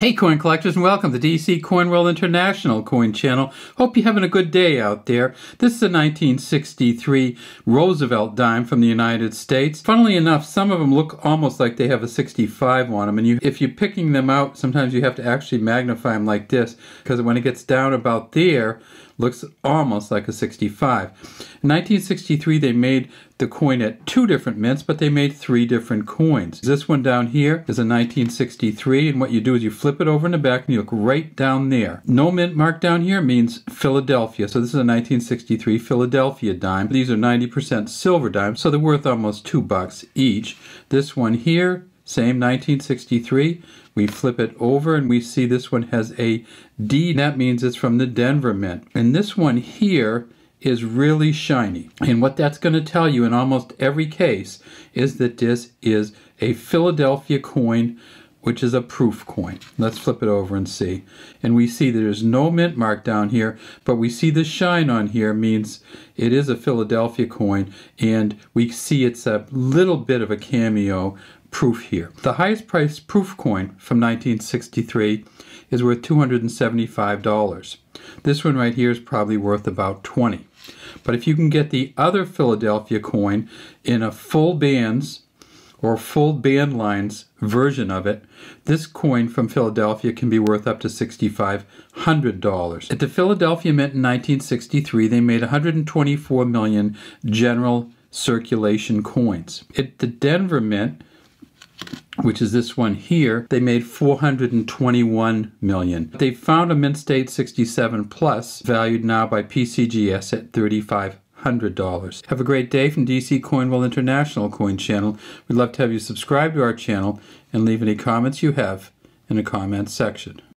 Hey coin collectors and welcome to DC Coin World International coin channel. Hope you're having a good day out there. This is a 1963 Roosevelt dime from the United States. Funnily enough, some of them look almost like they have a 65 on them and you, if you're picking them out, sometimes you have to actually magnify them like this because when it gets down about there, looks almost like a 65. In 1963 they made the coin at two different mints, but they made three different coins. This one down here is a 1963, and what you do is you flip it over in the back and you look right down there. No mint mark down here means Philadelphia, so this is a 1963 Philadelphia dime. These are 90% silver dimes, so they're worth almost two bucks each. This one here same 1963. We flip it over and we see this one has a D. That means it's from the Denver Mint. And this one here is really shiny. And what that's going to tell you in almost every case is that this is a Philadelphia coin which is a proof coin. Let's flip it over and see. And we see there's no mint mark down here, but we see the shine on here means it is a Philadelphia coin, and we see it's a little bit of a cameo proof here. The highest priced proof coin from 1963 is worth $275. This one right here is probably worth about 20. But if you can get the other Philadelphia coin in a full bands or full band lines version of it, this coin from Philadelphia can be worth up to $6,500. At the Philadelphia Mint in 1963, they made 124 million general circulation coins. At the Denver Mint, which is this one here, they made 421 million. They found a mint state 67 plus, valued now by PCGS at 35 $100. Have a great day from DC Coin World International Coin Channel. We'd love to have you subscribe to our channel and leave any comments you have in the comments section.